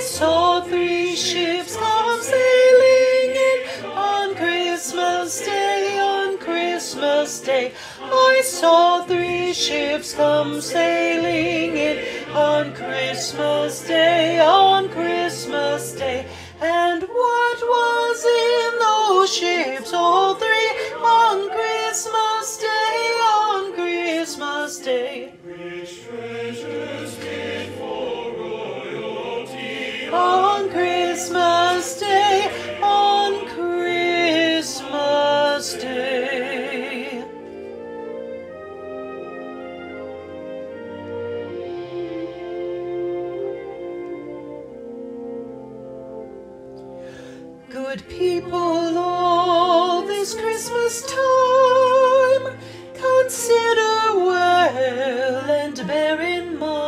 saw three ships come sailing in on Christmas Day, on Christmas Day. I saw three ships come sailing in on Christmas Day, on Christmas Day, on Christmas Day. Good people all this Christmas time, consider well and bear in mind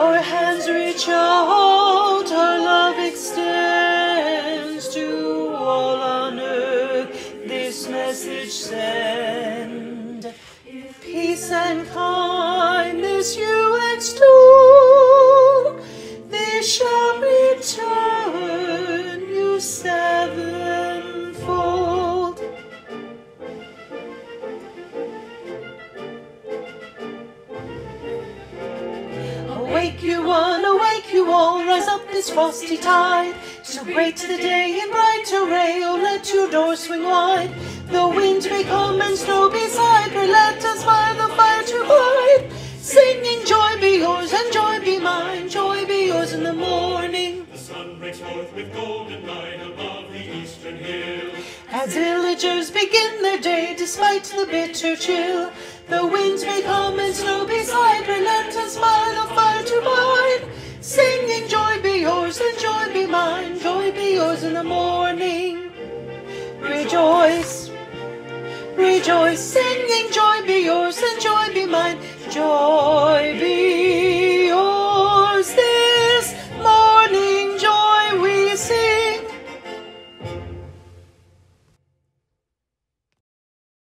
Our hands reach out, our love extends to all on earth. This message send. Peace and kindness you extol, Awake you one, awake you all, rise up this frosty tide. So great the day and bright array, oh let your doors swing wide. The wind may come and snow beside, pray let us by the fire to bide. Singing joy be yours and joy be mine, joy be yours in the morning. The sun breaks forth with golden light above the eastern hill. As villagers begin their day despite the bitter chill, the winds may come joy be yours in the morning. Rejoice, rejoice, singing joy be yours and joy be mine, joy